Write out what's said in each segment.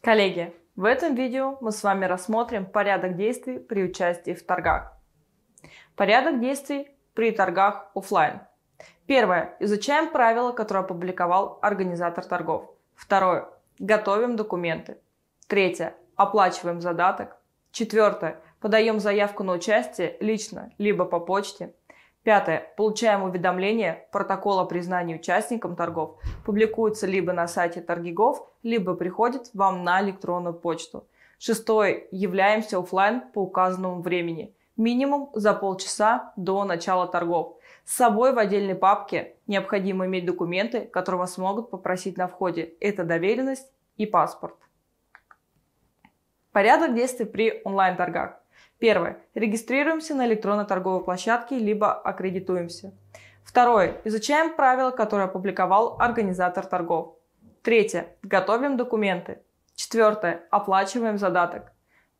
Коллеги, в этом видео мы с вами рассмотрим порядок действий при участии в торгах. Порядок действий при торгах офлайн. Первое. Изучаем правила, которые опубликовал организатор торгов. Второе. Готовим документы. Третье. Оплачиваем задаток. Четвертое. Подаем заявку на участие лично, либо по почте. Пятое. Получаем уведомление, протокол о признании участником торгов публикуется либо на сайте торгигов, либо приходит вам на электронную почту. Шестое. Являемся офлайн по указанному времени. Минимум за полчаса до начала торгов. С собой в отдельной папке необходимо иметь документы, которые вас могут попросить на входе. Это доверенность и паспорт. Порядок действий при онлайн-торгах. Первое. Регистрируемся на электронной торговой площадке, либо аккредитуемся. Второе. Изучаем правила, которые опубликовал организатор торгов. Третье. Готовим документы. Четвертое. Оплачиваем задаток.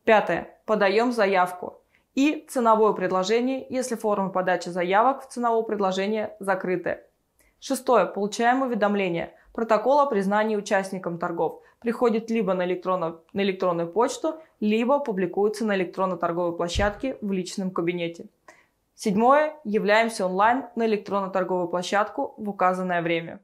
Пятое. Подаем заявку. И ценовое предложение, если форма подачи заявок в ценовое предложение закрыты. Шестое. Получаем уведомление. Протокол о признании участником торгов приходит либо на электронную, на электронную почту, либо публикуется на электронно-торговой площадке в личном кабинете. Седьмое. Являемся онлайн на электронно-торговую площадку в указанное время.